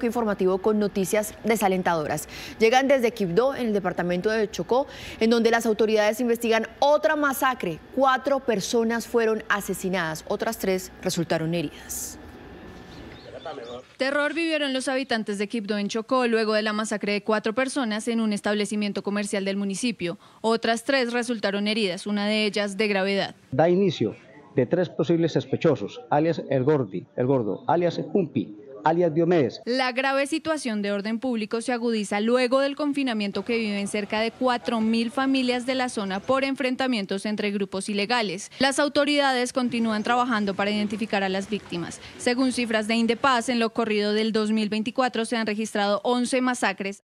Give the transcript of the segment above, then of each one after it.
informativo con noticias desalentadoras. Llegan desde Quibdó, en el departamento de Chocó, en donde las autoridades investigan otra masacre. Cuatro personas fueron asesinadas, otras tres resultaron heridas. Terror vivieron los habitantes de Quibdó en Chocó luego de la masacre de cuatro personas en un establecimiento comercial del municipio. Otras tres resultaron heridas, una de ellas de gravedad. Da inicio de tres posibles sospechosos, alias El Gordi, El Gordo, alias Pumpi, alias Diomedes. La grave situación de orden público se agudiza luego del confinamiento que viven cerca de 4.000 familias de la zona por enfrentamientos entre grupos ilegales. Las autoridades continúan trabajando para identificar a las víctimas. Según cifras de Indepaz, en lo corrido del 2024 se han registrado 11 masacres.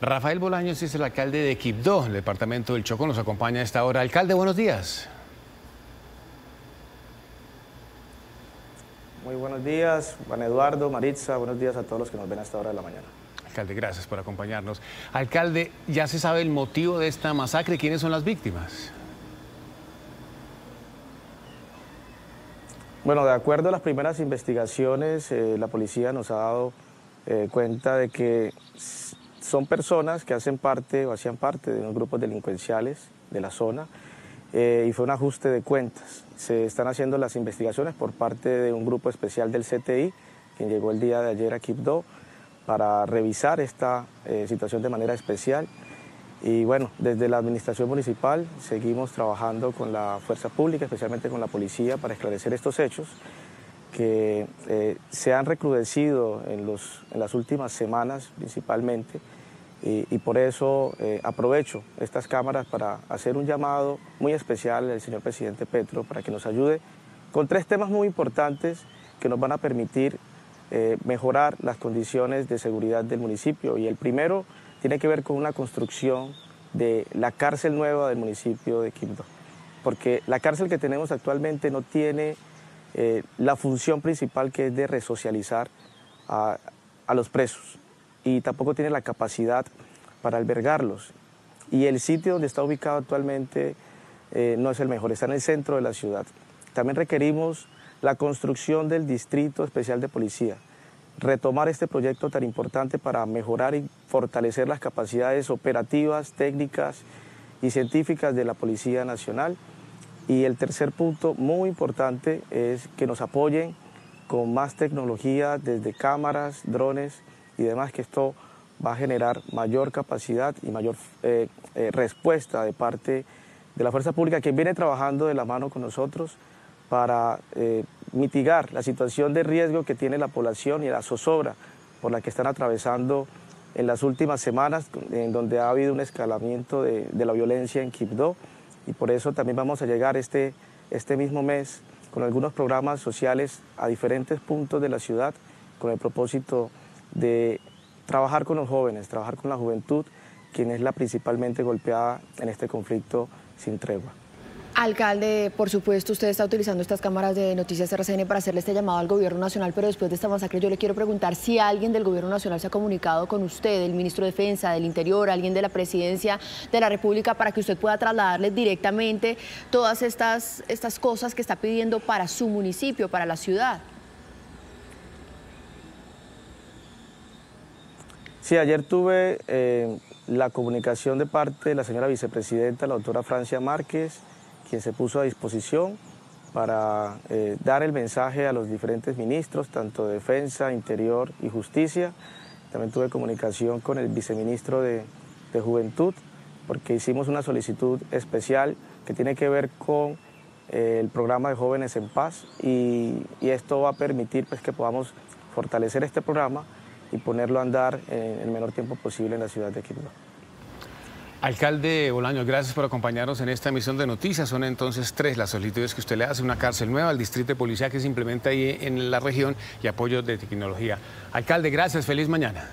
Rafael Bolaños es el alcalde de Quibdó, el departamento del Chocó. Nos acompaña a esta hora. Alcalde, buenos días. Muy buenos días, Juan Eduardo, Maritza, buenos días a todos los que nos ven a esta hora de la mañana. Alcalde, gracias por acompañarnos. Alcalde, ¿ya se sabe el motivo de esta masacre? ¿Quiénes son las víctimas? Bueno, de acuerdo a las primeras investigaciones, eh, la policía nos ha dado eh, cuenta de que son personas que hacen parte o hacían parte de unos grupos delincuenciales de la zona eh, y fue un ajuste de cuentas. Se están haciendo las investigaciones por parte de un grupo especial del CTI, quien llegó el día de ayer a Quibdó, para revisar esta eh, situación de manera especial. Y bueno, desde la administración municipal seguimos trabajando con la fuerza pública, especialmente con la policía, para esclarecer estos hechos que eh, se han recrudecido en, los, en las últimas semanas principalmente y, por eso eh, aprovecho estas cámaras para hacer un llamado muy especial al señor presidente Petro para que nos ayude con tres temas muy importantes que nos van a permitir eh, mejorar las condiciones de seguridad del municipio. Y el primero tiene que ver con una construcción de la cárcel nueva del municipio de Quibdó. Porque la cárcel que tenemos actualmente no tiene eh, la función principal que es de resocializar a, a los presos y tampoco tiene la capacidad para albergarlos. Y el sitio donde está ubicado actualmente eh, no es el mejor, está en el centro de la ciudad. También requerimos la construcción del Distrito Especial de Policía, retomar este proyecto tan importante para mejorar y fortalecer las capacidades operativas, técnicas y científicas de la Policía Nacional. Y el tercer punto muy importante es que nos apoyen con más tecnología desde cámaras, drones, y demás, que esto va a generar mayor capacidad y mayor eh, eh, respuesta de parte de la fuerza pública que viene trabajando de la mano con nosotros para eh, mitigar la situación de riesgo que tiene la población y la zozobra por la que están atravesando en las últimas semanas, en donde ha habido un escalamiento de, la violencia en Quibdó. Y por eso también vamos a llegar este, este mismo mes con algunos programas sociales a diferentes puntos de la ciudad con el propósito de trabajar con los jóvenes, trabajar con la juventud, quien es la principalmente golpeada en este conflicto sin tregua. Alcalde, por supuesto, usted está utilizando estas cámaras de Noticias RCN para hacerle este llamado al Gobierno Nacional, pero después de esta masacre yo le quiero preguntar si alguien del Gobierno Nacional se ha comunicado con usted, el Ministro de Defensa, del Interior, alguien de la Presidencia de la República, para que usted pueda trasladarle directamente todas estas, estas cosas que está pidiendo para su municipio, para la ciudad. Sí, ayer tuve eh, la comunicación de parte de la señora vicepresidenta, la doctora Francia Márquez, quien se puso a disposición para eh, dar el mensaje a los diferentes ministros, tanto de Defensa, Interior y Justicia. También tuve comunicación con el viceministro de, Juventud, porque hicimos una solicitud especial que tiene que ver con eh, el programa de Jóvenes en Paz y, esto va a permitir pues, que podamos fortalecer este programa y ponerlo a andar en el menor tiempo posible en la ciudad de Quibdó. Alcalde Bolaño, gracias por acompañarnos en esta emisión de noticias. Son entonces tres las solicitudes que usted le hace, una cárcel nueva, el distrito de policía que se implementa ahí en la región y apoyo de tecnología. Alcalde, gracias, feliz mañana.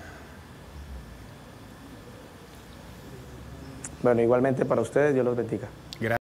Bueno, igualmente para ustedes, Dios los bendiga.